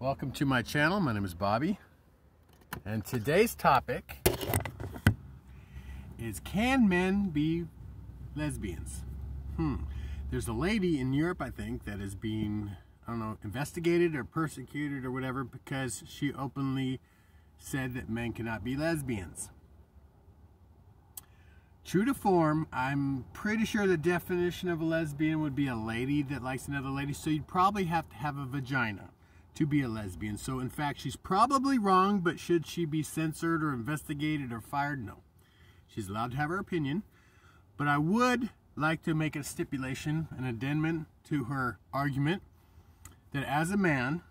Welcome to my channel. My name is Bobby. And today's topic is can men be lesbians? Hmm. There's a lady in Europe, I think, that is being, I don't know, investigated or persecuted or whatever because she openly said that men cannot be lesbians. True to form, I'm pretty sure the definition of a lesbian would be a lady that likes another lady, so you'd probably have to have a vagina to be a lesbian. So in fact, she's probably wrong, but should she be censored or investigated or fired? No. She's allowed to have her opinion. But I would like to make a stipulation, an addendum to her argument, that as a man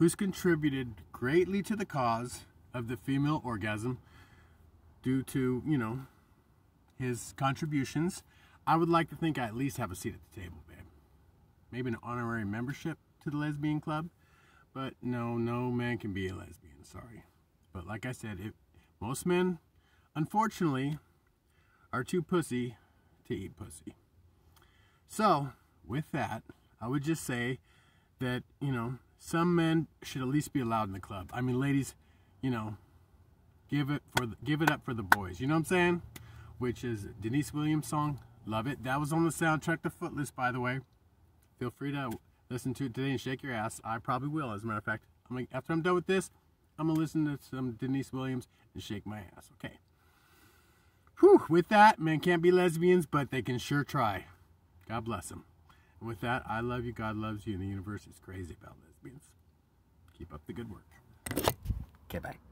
who's contributed greatly to the cause of the female orgasm due to, you know, his contributions, I would like to think I at least have a seat at the table, babe. Maybe an honorary membership to the lesbian club. But no, no man can be a lesbian, sorry. But like I said, it, most men, unfortunately, are too pussy to eat pussy. So, with that, I would just say that, you know, some men should at least be allowed in the club. I mean, ladies, you know, give it for the, give it up for the boys. You know what I'm saying? Which is Deniece Williams' song, Love It. That was on the soundtrack to Footloose, by the way. Feel free to listen to it today and shake your ass. I probably will, as a matter of fact. I'm like, after I'm done with this, I'm to listen to some Deniece Williams and shake my ass, okay? Whew, with that, men can't be lesbians, but they can sure try. God bless them. And with that, I love you, God loves you, and the universe is crazy about lesbians. Keep up the good work. Okay, bye.